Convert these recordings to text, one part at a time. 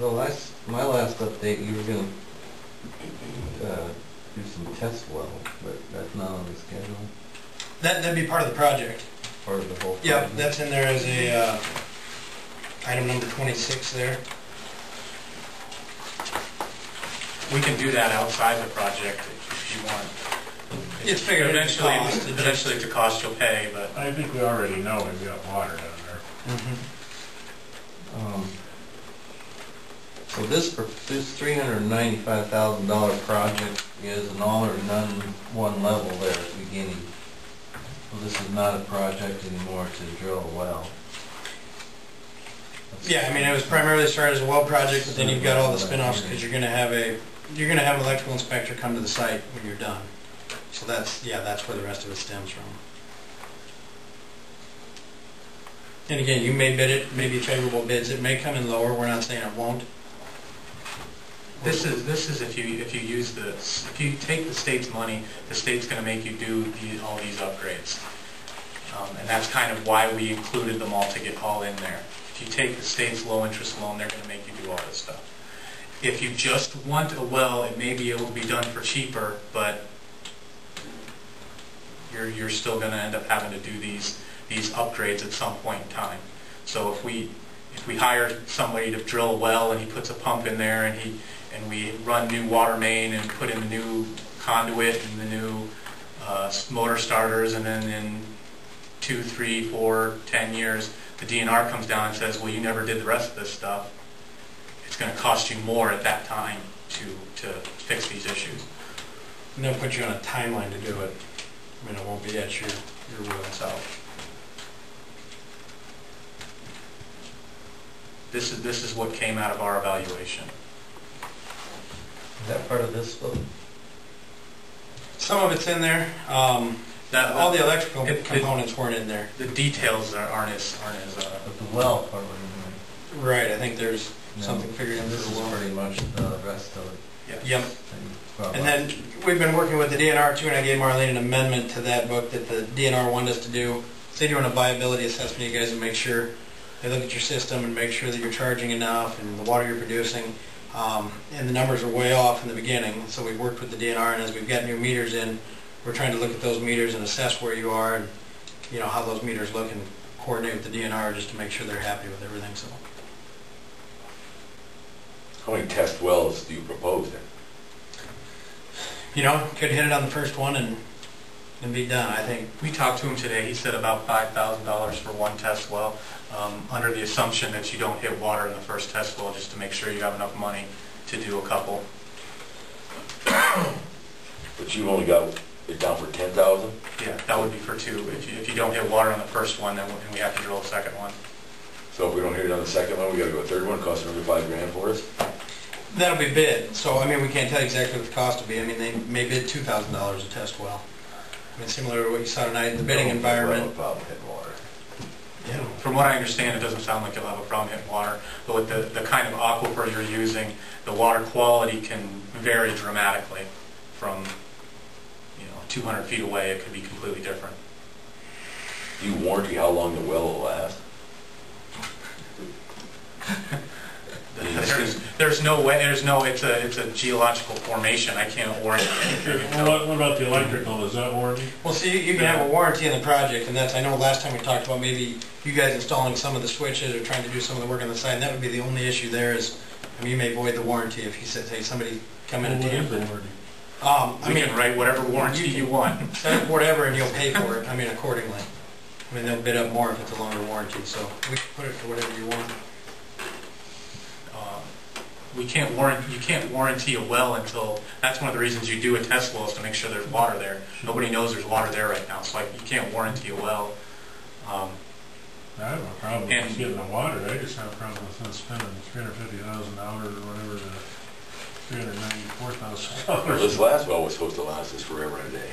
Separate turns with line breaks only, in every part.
The last, my last update, you were gonna, uh, do some test well, but that's not on the schedule,
That, that'd be part of the project.
part of the whole.
Yep, that's in there as a, uh, item number twenty-six there.
We can do that outside the project if you want.
It's figured into
Eventually,
cost. It just-
eventually it's a cost you'll pay, but
I think we already know we've got water down there.
Um, So this, this three hundred and ninety-five thousand dollar project is an all or none one level there at the beginning. So this is not a project anymore to drill a well.
Yeah, I mean, it was primarily started as a well project, but then you've got all the spin-offs, because you're gonna have a, you're gonna have an electrical inspector come to the site when you're done. So that's, yeah, that's where the rest of it stems from. And again, you may bid it, maybe favorable bids, it may come in lower, we're not saying it won't.
This is, this is if you, if you use the, if you take the state's money, the state's gonna make you do the, all these upgrades. Um, and that's kind of why we included them all to get all in there. If you take the state's low-interest loan, they're gonna make you do all this stuff. If you just want a well, it may be able to be done for cheaper, but you're, you're still gonna end up having to do these, these upgrades at some point in time. So if we, if we hire somebody to drill a well and he puts a pump in there and he, and we run new water main and put in the new conduit and the new uh, motor starters and then in two, three, four, ten years, the DNR comes down and says, well, you never did the rest of this stuff, it's gonna cost you more at that time to, to fix these issues.
And they'll put you on a timeline to do it. I mean, it won't be at your, your will out.
This is, this is what came out of our evaluation.
Is that part of this book?
Some of it's in there, um,
That,
all the electrical
It- it-
components weren't in there.
the details are- aren't as, aren't as, uh,
But the well part was
Right, I think there's
in there.
something figured in
This is
the well.
pretty much the rest of it.
yeah.
Yep,
Well,
and then we've been working with the DNR too, and I gave Marlene an amendment to that book that the DNR wanted us to do. So they're doing a viability assessment, you guys, and make sure, they look at your system and make sure that you're charging enough and the water you're producing. Um, and the numbers are way off in the beginning, so we've worked with the DNR, and as we've got new meters in, we're trying to look at those meters and assess where you are and, you know, how those meters look and coordinate with the DNR just to make sure they're happy with everything, so.
How many test wells do you propose then?
You know, could hit it on the first one and, and be done, I think.
We talked to him today, he said about five thousand dollars for one test well, um, under the assumption that you don't hit water in the first test well, just to make sure you have enough money to do a couple.
But you've only got it down for ten thousand?
Yeah, that would be for two. If you, if you don't hit water on the first one, then we- then we have to drill a second one.
So if we don't hit it on the second one, we gotta go a third one, cost another five grand for us?
That'll be bid, so, I mean, we can't tell you exactly what the cost will be, I mean, they may bid two thousand dollars a test well. I mean, similar to what you saw tonight, in the bidding
No, we'll have a
environment.
Problem hitting water.
From what I understand, it doesn't sound like you'll have a problem hitting water, but with the, the kind of aquifer you're using, the water quality can vary dramatically from, you know, 200 feet away, it could be completely different.
Do you warranty how long the well will last?
There's, there's no way, there's no, it's a, it's a geological formation, I can't warrant anything
Well, what, what about the electrical, is that warranty?
Well, see, you- you can have a warranty in the project, and that's, I know last time we talked about maybe you guys installing some of the switches or trying to do some of the work on the side, and that would be the only issue there is, I mean, you may void the warranty if he says, hey, somebody come in and
What is the warranty?
Um, I
We
mean,
can write whatever warranty you want.
whatever and you'll pay for it, I mean, accordingly. I mean, they'll bid up more if it's a longer warranty, so we can put it for whatever you want.
We can't warrant, you can't warranty a well until, that's one of the reasons you do a test well is to make sure there's water there. Nobody knows there's water there right now, so like, you can't warranty a well. Um,
I have no problem
And-
with getting the water, I just have a problem with us spending three hundred fifty thousand dollars or whatever, the three hundred ninety-four thousand
Well,
dollars.
this last well was supposed to last us forever and a day.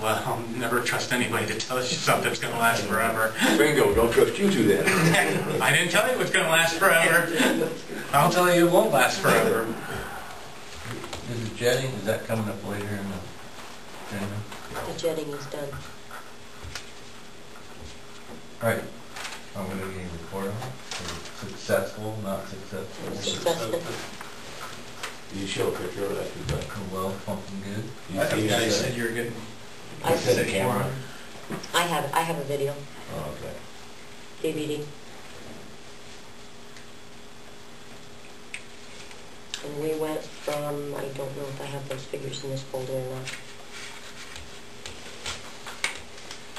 Well, I'll never trust anybody to tell you something's gonna last forever.
Bingo, don't trust you to that.
I didn't tell you it's gonna last forever. I'll tell you it won't last forever.
Is it jetting, is that coming up later in the, agenda?
The jetting is done.
All right, I'm gonna get a report on it, or six successful, not successful.
Successful.
You show a picture of that, too,
The well pumping good.
I thought you guys said you were getting.
I
said a camera.
I have, I have a video,
Oh, okay.
DVD. And we went from, I don't know if I have those figures in this folder or not.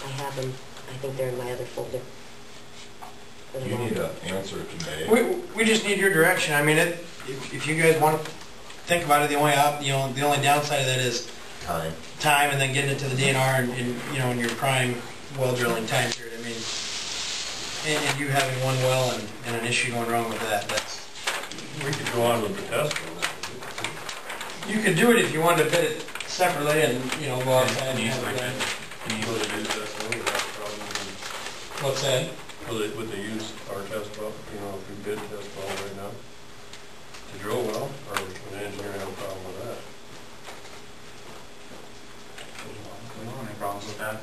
I have them, I think they're in my other folder. For the
You need
moment.
an answer today.
We, we just need your direction. I mean, it, if, if you guys want to think about it, the only op, you know, the only downside of that is
Time.
Time and then getting it to the DNR and, and, you know, in your prime well drilling time period. I mean, and, and you having one well and, and an issue going wrong with that, that's,
We could go on with the test
you could do it if you wanted to bid it separately and, you know, go outside and
And easily,
it done.
and easily.
use that one without a problem?
What's that?
Will they, would they use our test well, you know, if we bid test well right now? To drill well, or would the engineer have a problem with that?
We don't have any problems with that.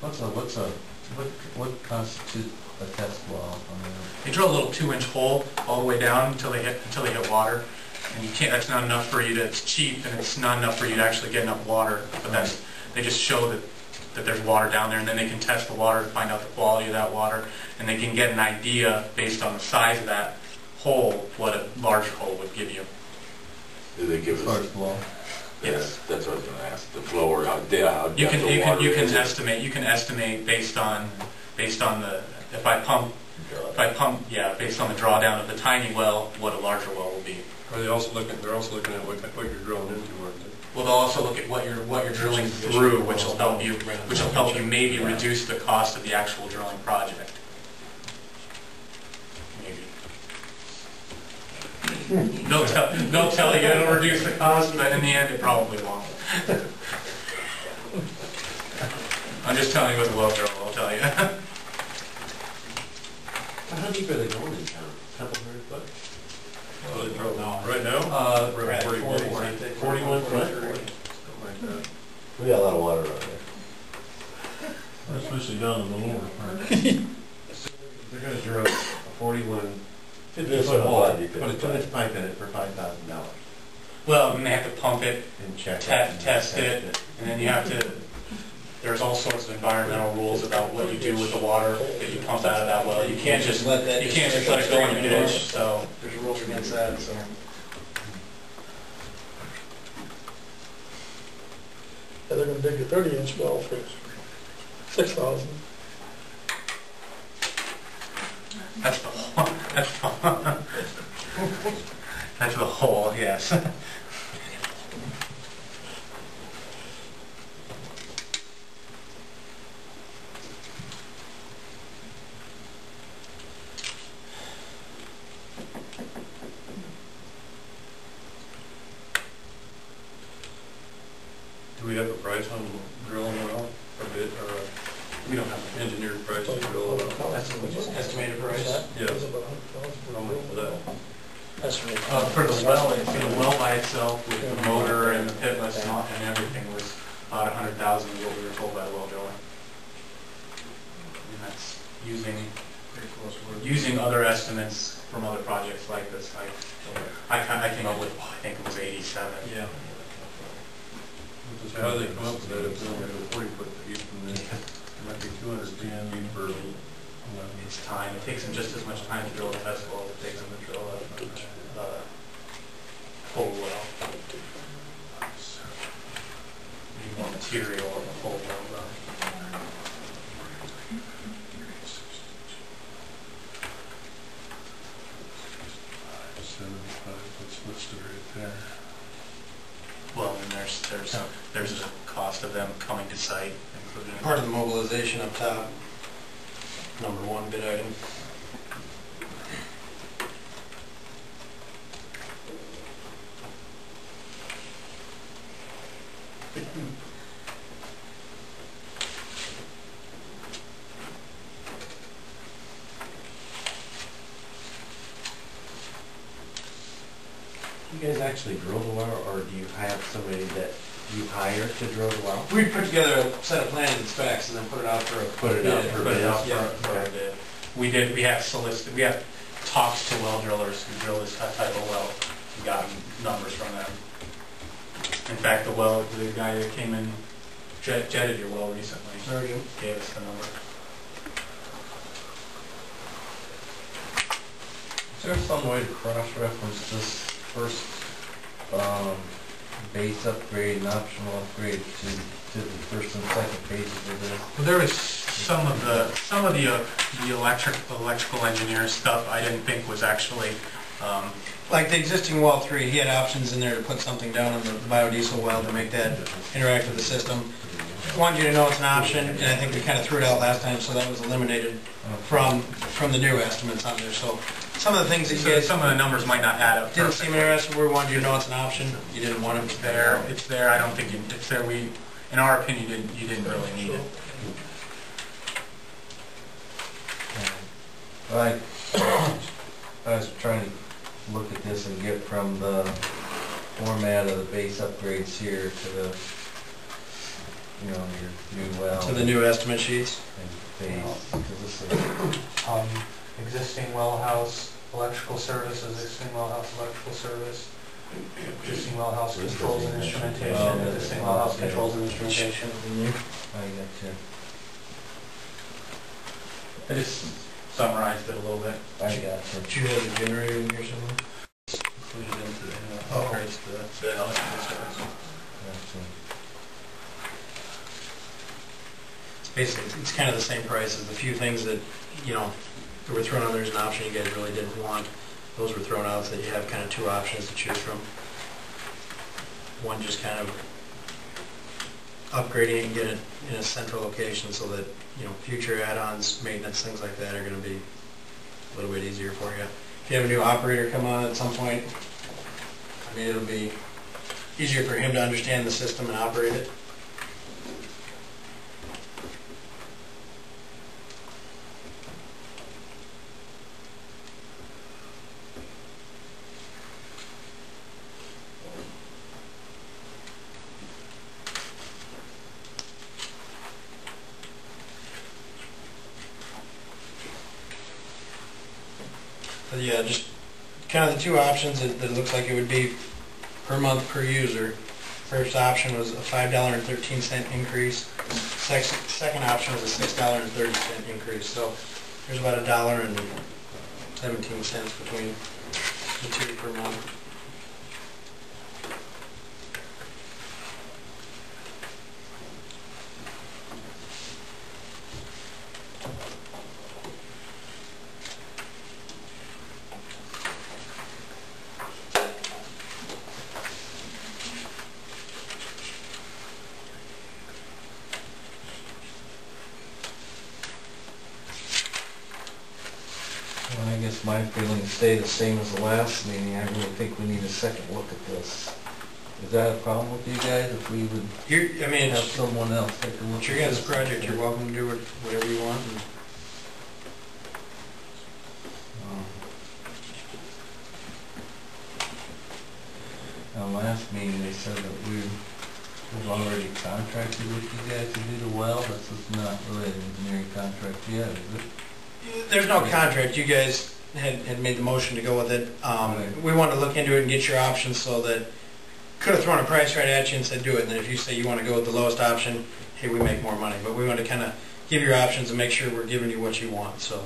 What's a, what's a, what, what constitutes a test well? I mean,
They drill a little two-inch hole all the way down until they hit, until they hit water. And you can't, that's not enough for you to, it's cheap and it's not enough for you to actually get enough water. But that's, they just show that, that there's water down there and then they can test the water to find out the quality of that water. And they can get an idea based on the size of that hole, what a larger hole would give you.
Do they give us,
First well.
Yes.
that's what I was gonna ask, the flow or how, how
You can,
of
you can, you can estimate, you can estimate based on, based on the, if I pump, if I pump, yeah, based on the drawdown of the tiny well, what a larger well will be.
Are they also looking, they're also looking at what, what you're drilling into, aren't they?
Well, they'll also look at what you're, what you're drilling through, which will help you, which will help you maybe reduce the cost of the actual drilling project. Maybe. They'll tell, they'll tell you it'll reduce the cost, but in the end, it probably won't. I'm just telling you what the well drill will tell you.
How deep are they going in town? Couple hundred foot?
Oh, they drill now, right now?
Uh,
We're at forty-one,
40,
forty-one foot?
40.
Something like that.
We got a lot of water out there.
Especially down in the lower part.
They're gonna drill a forty-one
It's
foot
a
hole,
lot deep
put a two-inch pipe in it for five thousand dollars
Well, and they have to pump it,
and check it.
Te-
and
test it. and then you have to, there's all sorts of environmental rules about what you do with the water that you pump out of that well. You can't just,
let that.
you can't just let it go in the ditch, so.
There's rules against that, so.
Yeah, they're gonna dig a thirty inch well for six thousand.
That's the whole, that's the, that's the whole, yes.
Do we have a price on drilling well, a bit, or a
We don't have, an
engineered price to drill a well?
That's estimated price.
Yeah.
It's about a for
How much for
uh, for the well, for the well by itself, with the motor and the pitless and all- and everything was about a hundred thousand is what we were told by the well driller. And that's using
Pretty close word.
using other estimates from other projects like this, I, I ki- I came up with, oh, I think it was 87.
Yeah.
How do they come up with that if they only have a forty foot deep and then it might be two feet deep for?
It's time, it takes them just as much time to drill a test well as it takes them to drill a, a full well. Need more material in a full well, though.
Seventy-five, that's listed right there.
Well, and there's, there's, there's a cost of them coming to site, including.
Part of the mobilization up top, number one bid item.
You guys actually drill the well, or do you have somebody that you hire to drill the well?
We put together a set of plans and specs and then put it out for a.
Put it out
bid.
for
Put it out
bid.
for, for a bid. We did, we have solicited, we have talks to well drillers who drill this type of well and gotten numbers from them. In fact, the well, the guy that came in jet- jetted your well recently gave us the number.
Is there some way to cross-reference this first, um, base upgrade and optional upgrade to, to the first and second pages of this?
Well, There was some of the, some of the, uh, the electric, electrical engineer stuff I didn't think was actually, um,
Like the existing well three, he had options in there to put something down on the biodiesel well to make that interact with the system. Wanted you to know it's an option, and I think we kind of threw it out last time, so that was eliminated from, from the new estimates on there. So some of the things that you
so
guys
some of the numbers might not add up
didn't seem
perfectly.
interested, we wanted you to know it's an option. You didn't want it
It's there, it's there, I don't think you, it's there, we, in our opinion, you didn't, you didn't really need it.
I, I was trying to look at this and get from the format of the base upgrades here to the, you know, your new well.
To the new estimate sheets.
And base, 'cause this is,
Um, existing well house, electrical services, existing well house, electrical service, existing well house oh, controls and instrumentation, existing well house controls and instrumentation.
I got you,
I just summarized it a little bit,
I got you.
Did you have the generator in here somewhere?
included into the, in the
Oh.
upgrades to the- the electrical service.
Gotcha.
It's basically, it's kind of the same price as the few things that, you know, that were thrown out there as an option you guys really didn't want. Those were thrown out so that you have kind of two options to choose from. One just kind of upgrading and get it in a central location so that, you know, future add-ons, maintenance, things like that are gonna be a little bit easier for you. If you have a new operator come on at some point, I mean, it'll be easier for him to understand the system and operate it. Yeah, just kind of the two options that, that looks like it would be per month per user. First option was a five dollar and thirteen cent increase. Second, second option was a six dollar and thirty cent increase. So there's about a dollar and seventeen cents between the two per month.
Well, I guess my feelings stay the same as the last meeting, I really think we need a second look at this. Is that a problem with you guys, if we would
You, I mean,
have
it's,
someone else take a look?
it's your
at
guys'
this?
project. You're welcome to do what- whatever you want. and
Um, Now, last meeting, they said that we, we've already contracted with you guys to do the well, this is not really an engineering contract yet, is it?
There's no contract, you guys had, had made the motion to go with it. Um,
Right.
we wanted to look into it and get your options so that, could have thrown a price right at you and said, do it, and then if you say you want to go with the lowest option, hey, we make more money, but we want to kind of give your options and make sure we're giving you what you want, so.